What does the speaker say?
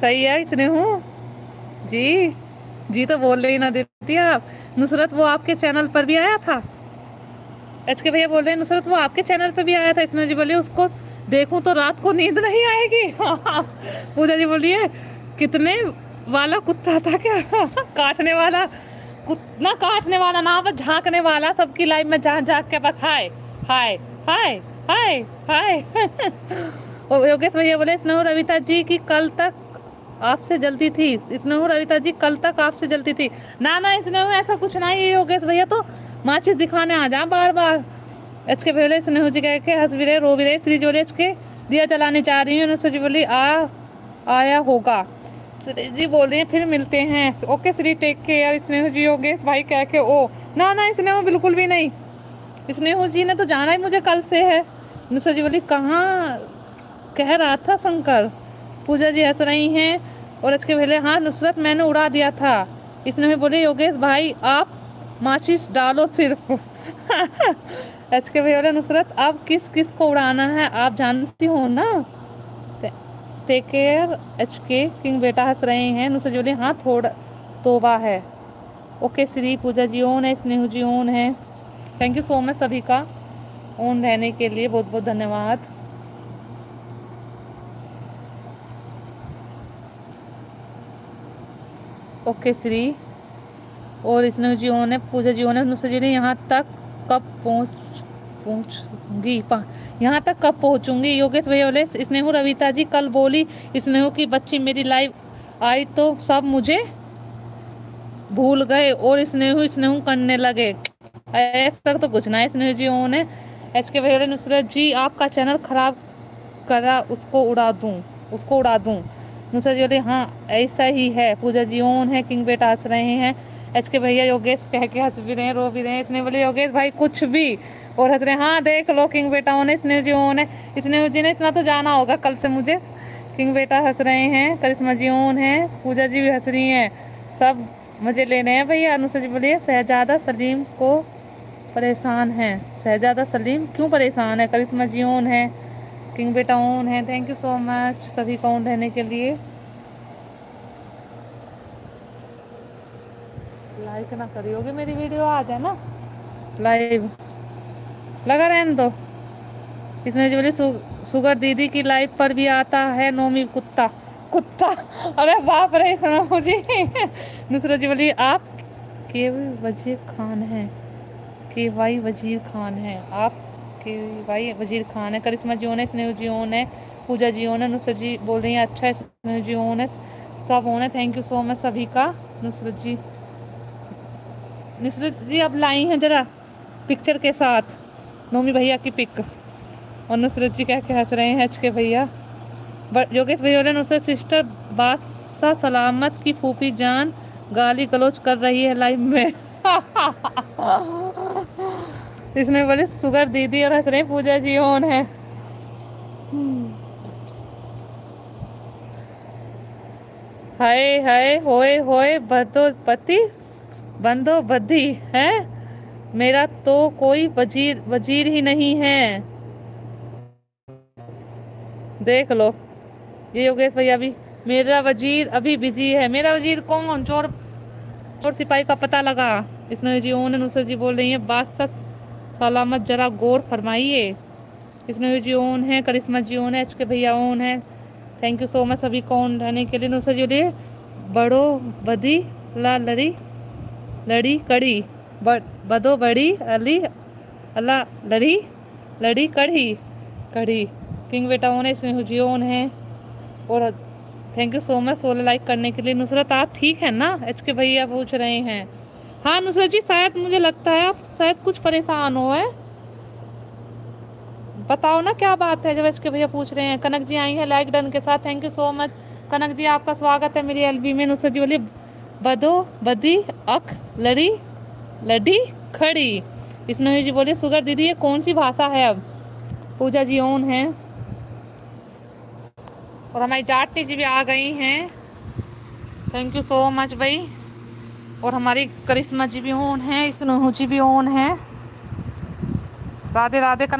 सही है इसने हूँ। जी जी तो बोल रही ना देती आप। नुसरत वो आपके चैनल पर भी आया था? एच के भैया बोल रहे हैं, नुसरत वो आपके चैनल पर भी आया था? इसने जी बोलिए, उसको देखूँ तो रात को नींद नहीं आएगी। पूजा जी बोलिए कितने वाला कुत्ता था क्या? काटने वाला, कुत्ता काटने वाला ना बस झांकने वाला, सबकी लाइफ में जहाँ झाँक के बस हाय हाय हाय हाय हाय। योगेश भैया बोले, स्नेह रविता जी की कल तक आपसे जलती थी। स्नेह रविता जी, कल तक आपसे जलती थी। ना ना स्नेह ऐसा कुछ नहीं है योगेश भैया तो माचिस दिखाने आ जा बार बार एच के भैया स्नेह जी कह के हंस भी रहे रो भी रहे श्री जोले एच के दिया जलाने चाह रही हूँ। जी बोली, आ, आया होगा। श्री जी बोल रही हैं, फिर मिलते हैं। ओके, श्री टेक के यार स्नेह जी योगेश भाई कह के, ओ, ना ना स्नेह बिल्कुल भी नहीं। स्नेह जी ने तो जाना ही मुझे कल से है। नुसर जी बोली, कहाँ? कह रहा था शंकर। पूजा जी हंस रही हैं। और इसके पहले हाँ नुसरत मैंने उड़ा दिया था। इसने भी बोले, योगेश भाई, आप माचिस डालो सिर्फ़। एच के भैया नुसरत अब किस किस को उड़ाना है? आप जानती हो ना? Take care H K King बेटा हंस रहे हैं। नुसरत बोले हाँ थोड़ा, तोबा है। ओके, श्री पूजा जी, ओन है, स्नेह जी, ओन है। थैंक यू सो मच सभी का। ओन रहने के लिए बहुत बहुत धन्यवाद। ओके श्री। और इसने जियो ने पूजा जियो ने नुसरत जी ने यहाँ तक कब पहुँच, पहुँचूँगी? यहाँ तक कब पहुँचूँगी? योगेश भैया बोले इसने स्नेहू रविता जी, कल बोली इसने स्नेहू की बच्ची मेरी लाइव आई तो सब मुझे भूल गए और स्नेहू स्नेहू करने लगे। ऐसा तो कुछ ना स्नेहू जी ने। एच के भैया नुसरत जी, आपका चैनल खराब करा, उसको उड़ा दूँ, उसको उड़ा दूँ। नुसरत जी बोले हाँ ऐसा ही है। पूजा जी ओन है, किंग बेटा हंस रहे हैं। एच के भैया योगेश कह के हंस भी रहे हैं, रो भी रहे हैं। इसने बोले, योगेश भाई, कुछ भी। और हंस रहे हैं हाँ देख लो, किंग बेटा ओन है, इसने जी ओन है। इसने जी ने इतना तो जाना होगा कल से मुझे। किंग बेटा हंस रहे हैं, करिश्मा जी ओन है, पूजा जी भी हंस रही हैं। सब मज़े ले रहे हैं भैया। अनुसर जी बोलिए शहजादा सलीम को परेशान है। शहजादा सलीम क्यों परेशान है? करिश्मा जी ओन है। किंग बेटा ओन है। थैंक यू सो मच सभी का ओन रहने के लिए। लाइक ना करियोगे मेरी वीडियो आ जाए ना? लाइव लगा रहने दो। इसने जो बोली सुगर दीदी की लाइव पर भी आता है नोमी कुत्ता। कुत्ता? अरे बाप रे, सुनो मुझे। नुसरत जी बोली, आप के वज़ीर खान हैं। के वाई वज़ीर खान है। आप के वाई वज़ीर खान है, करिश्मा जी ओन है स्नेह जी ओन है पूजा जी ओन है नुसरत जी बोल रही हैं अच्छा स्नेह जी ओन है सब ओन है थैंक यू सो मच सभी का, नुसरत जी। नुसरत जी अब लाई हैं ज़रा पिक्चर के साथ, नोमी भैया की पिक और नुसरत जी कह के हंस रहे हैं एच के भैया योगेश भैया ने नुसरत सिस्टर बादशाह सलामत की फूफी जान, गाली गलोच कर रही है लाइव में। इसमें बोले सुगर दीदी और हंस रहे पूजा जी ओन है। हाय हाय, होए होए, बदो, पति, बंदो बद्धी है? मेरा तो कोई वज़ीर वज़ीर ही नहीं है। देख लो, ये योगेश भैया भी, मेरा वज़ीर अभी बिज़ी है। मेरा वज़ीर कौन? चोर चोर सिपाही का पता लगा। इसने जी ओन जी बोल रही है, बात सच सलामत जरा गौर फरमाइए। इसने जी ओन है, करिश्मा जी ओन है, एच के भैया ओन है। थैंक यू सो मच सभी को ओन रहने के लिए। नुसरत जी लिए बड़ो बदी ला लड़ी लड़ी कड़ी बदो बड़ी अली अल्लाह लड़ी लड़ी कड़ी कड़ी किंग बेटा ओन है, इसमें जी ओन है। और थैंक यू सो मच सोलह लाइक करने के लिए। नुसरत, आप ठीक है ना? एच के भैया पूछ रहे हैं। हाँ नुसरत जी, शायद मुझे लगता है आप शायद कुछ परेशान हो, है। बताओ ना क्या बात है, जब के भैया पूछ रहे हैं। कनक जी आई हैं लाइक डन के साथ thank you so much Kanak ji, आपका स्वागत है मेरी एल में। नुसरत जी बोलिए बदो, बदी, अख, लड़ी लड़ी, खड़ी। इसने जी बोलिए सुगर दीदी, ये कौन सी भाषा है अब? पूजा जी ओन है। और हमारी जाटी जी भी आ गई हैं। थैंक यू सो मच भाई। और हमारी करिश्मा जी भी ओन है स्नोहू जी भी ओन है। राधे राधे कनक